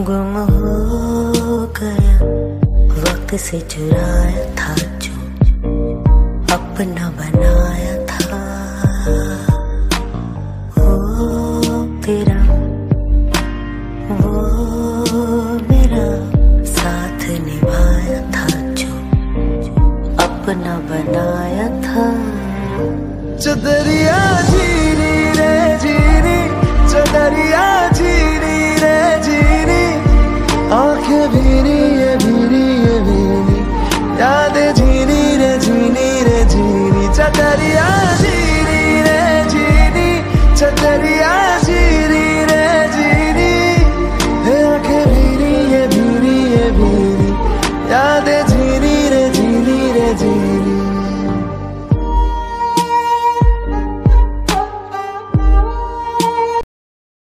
गुम हो गया वक्त से चुराया था जो अपना बनाया था। ओ, तेरा, वो मेरा साथ निभाया था जो अपना बनाया था। चदरिया जीनी